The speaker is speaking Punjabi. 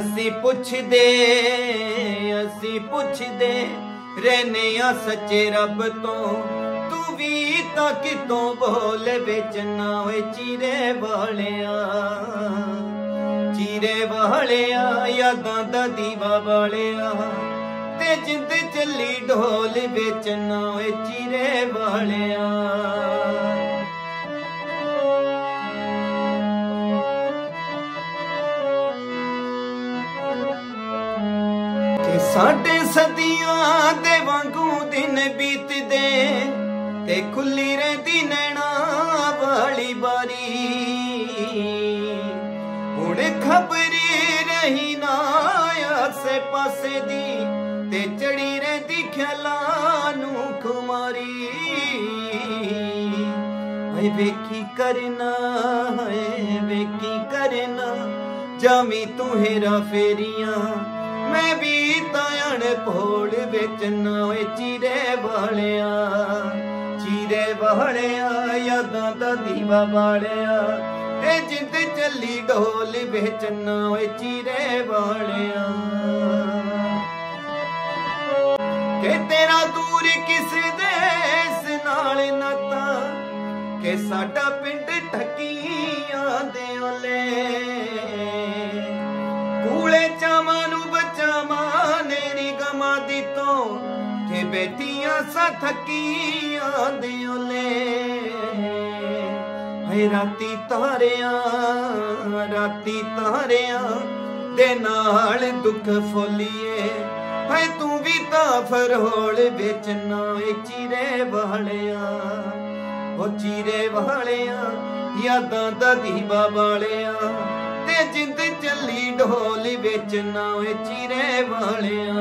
ਅਸੀਂ ਪੁੱਛਦੇ ਅਸੀਂ ਪੁੱਛਦੇ ਰਹਿਨੇ ਆ ਸੱਚੇ ਰੱਬ ਤੋਂ। ਤੂੰ ਵੀ ਤਾਂ ਕਿਤੋਂ ਬੋਲ ਵਿੱਚ ਨਾ ਓਏ ਚੀਰੇ ਵਾਲਿਆ। ਚੀਰੇ ਵਾਲਿਆ, ਯਾਦਾਂ ਦਾ ਦੀਵਾ ਵਾਲਿਆ। ਤੇ ਜਿੰਦ ਚੱਲੀ ਢੋਲ ਵਿੱਚ ਨਾ ਓਏ ਚੀਰੇ ਵਾਲਿਆ। ਸਾਡੇ ਸਦੀਆਂ ਦੇ ਵਾਂਗੂ ਦਿਨ ਬੀਤਦੇ ਤੇ ਖੁੱਲੀ ਰਹਿੰਦੀ ਨੈਣਾ ਵਾਲੀ ਬਾਰੀ ਹੁਣ ਖਬਰੀ ਰਹੀ ਨਾ ਆਸੇ ਪਾਸੇ ਦੀ ਤੇ ਚੜੀ ਰਹਿੰਦੀ ਖਿਆਲਾਂ ਨੂੰ ਖੁਮਾਰੀ। ਹਾਏ ਵੇਖੀ ਕਰਨਾ, ਹਾਏ ਵੇਖੀ ਕਰਨਾ, ਜਾਵੀਂ ਤੂੰ ਹੇਰਾ ਫੇਰੀਆਂ, ਮੈਂ ਵੀ ਤਾਂ ਅਣਪੋੜ ਓਏ ਚੀਰੇ ਵਾਲਿਆ ਚੀਰੇ ਵਾਲਿਆ, ਯਾਦਾਂ ਦਾ ਦੀਵਾ ਬਾਲਿਆ। ਇਹ ਜਿੰਦ ਚੱਲੀ ਢੋਲ ਵਿੱਚ ਨਾ ਓਏ ਚੀਰੇ ਵਾਲਿਆ। ਕਿ ਤੇਰਾ ਦੂਰ ਕਿਸ ਦੇਸ ਨਾਲ ਨਾਤਾ, ਕਿ ਸਾਡਾ ਪਿੰਡ ਠੱਕੀਆਂ ਦੇ ਓਲੇ ਕੂਲੇ ਚਾਵਾਂ ਨੂੰ ਬਚਾਵਾਂ ਕਿ ਬੇਟੀਆਂ ਸਾ ਥੱਕੀਆਂ ਦੇ ਓਲੇ। ਹੇ ਰਾਤੀ ਤਾਰਿਆਂ ਰਾਤੀ ਤਾਰਿਆਂ ਦੇ ਨਾਲ ਦੁੱਖ ਫੋਲੀਏ। ਹੇ ਤੂੰ ਵੀ ਤਾਂ ਫਰੋਲ ਵਿੱਚ ਨਾ ਏ ਚੀਰੇ ਵਾਲਿਆ। ਉਹ ਚੀਰੇ ਵਾਲਿਆ, ਯਾਦਾਂ ਦਾ ਦੀਵਾ ਵਾਲਿਆ। ਤੇ ਜਿੰਦ ਚੱਲੀ ਢੋਲ ਵਿੱਚ ਨਾ ਏ ਚੀਰੇ ਵਾਲਿਆ।